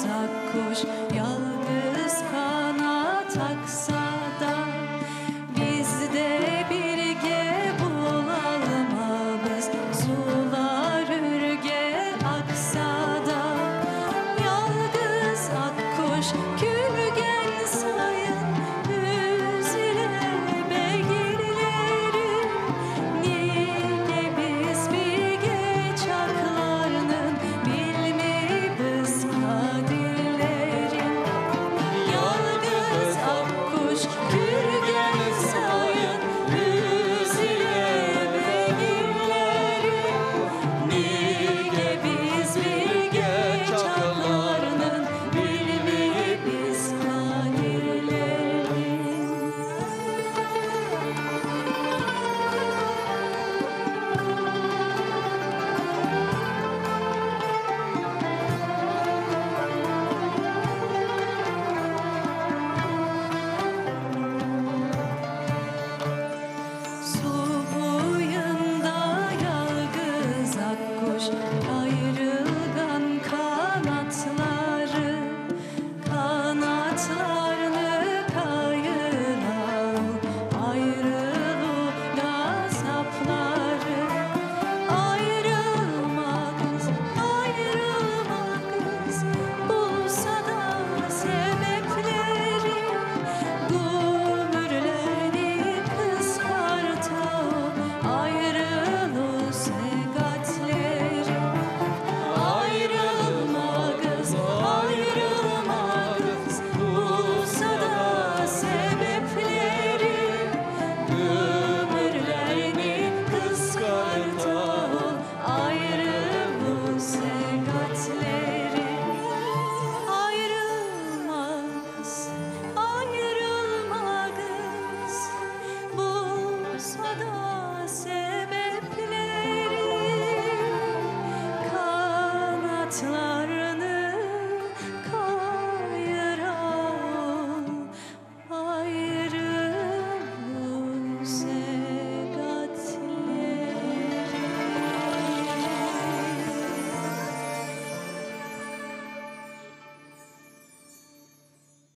знак, куш good.